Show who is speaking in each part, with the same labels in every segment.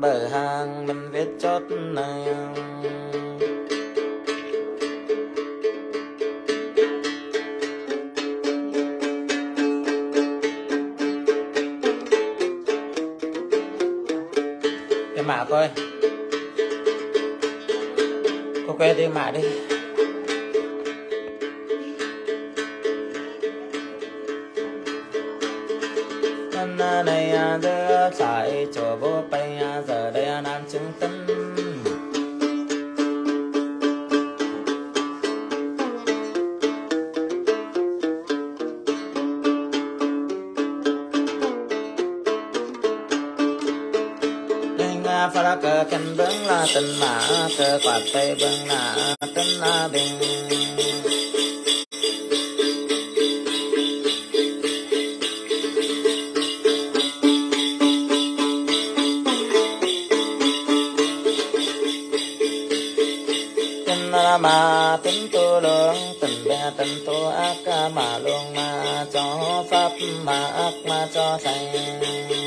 Speaker 1: bờ hàng mình viết chót này cái mã coi cô quay đi mã đi này đưa chạy chùa vô bay phá ra cờ canh bướng là tình mã cơ quạt tây bưng na tinh na bình. Ma tính tu lượng tình bè tình tu ác, mà luôn ma cho pháp, mà ác ma cho thành.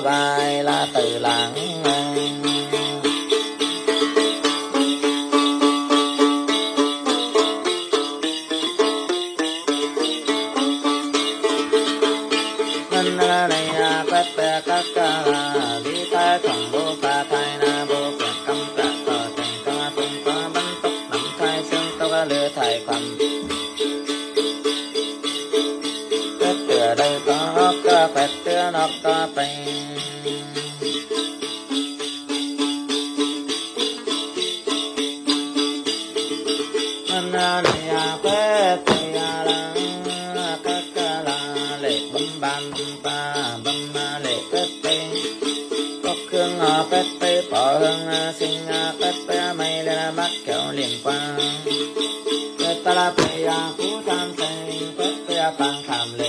Speaker 1: Bài là từ lặng ปะกักกะลาวิตาตังโบปะไทยนาโบเปะกัมปะต่อแต่งกาตุงปะบันตกนำไทยซึ่งตกะเลือไทยคำเตือเตือได้ตอกกะแปดเตือนอกกะไปนาเนียเปต ปัตเตปะหังสิงหาปัตเตไม่เลนะมักเกลเลียงปังเตตลาเปียาคูตามเตปัตเยปังคำเล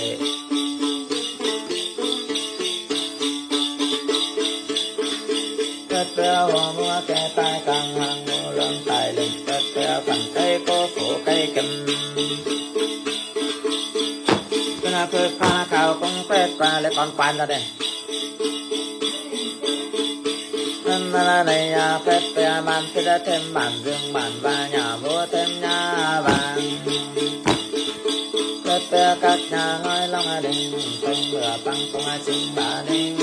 Speaker 1: เตเตหัวมัวแกตายกังหังโมลมตายเล่งเตเตปันใจโกโกใจกัมนาเพื่อพาข่าวของเปรตปลาและกอนปานแล้วเด้ ra la này à, phép pe man thế đã thêm bản dương, bản và nhà vua thêm nhà vàng phép pe à, các nhà ngôi long à, đình thanh bữa băng công ai bà, đình.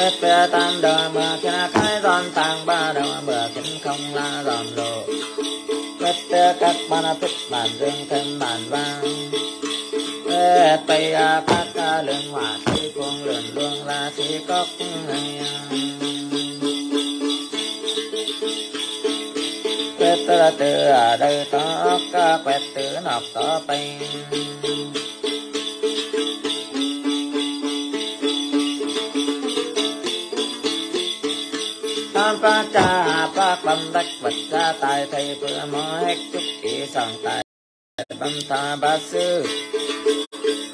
Speaker 1: Phép pe tam đời mà cha cái giòn tàng ba đầu bờ kính không la giòn lộ phép pe các ban thích bản dương thêm bản vang phép tây các ca lương hòa thi cuồng lượn luông la si cốc này phép tơ từ ở đây có các quẹt từ nọc có bay pa cha pa pam đắc vật cha tài, thầy vừa mơ hết chúc ý sang tài. Băm tha ba sư.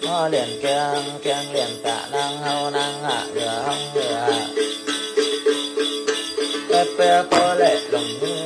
Speaker 1: Mơ liền kiêng kiêng liền tạ năng hâu năng hạ ngựa hông ngựa hạ. Bê bê lệ lòng như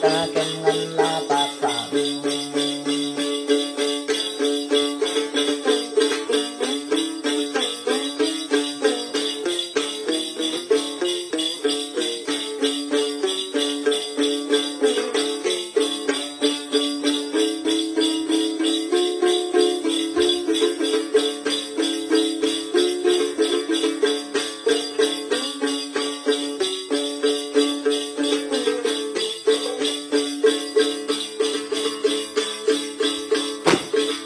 Speaker 1: ca kim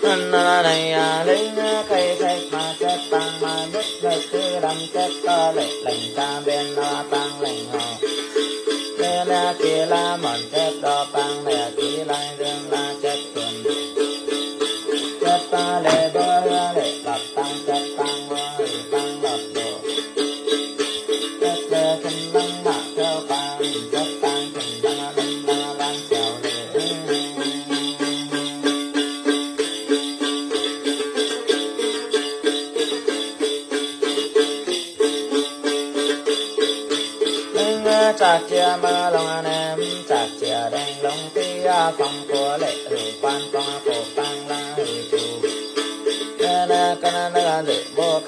Speaker 1: มันอาไรยาไรเนื้ใครใคมาแซ่ตังมาเด็กเด็กคือดำแซ่ตาเหล่งเหล่งตาเบนนาตังเหล่งหอเนื้อเกลาหมอนแซ่ตอปังเหล่งกีลายเรื่องไร chạc chia mơ lòng anh em chạc chia đen lòng tí phong của lệ hữu quan con phổ tăng la hữu chủ nè nè nè nè lệ vô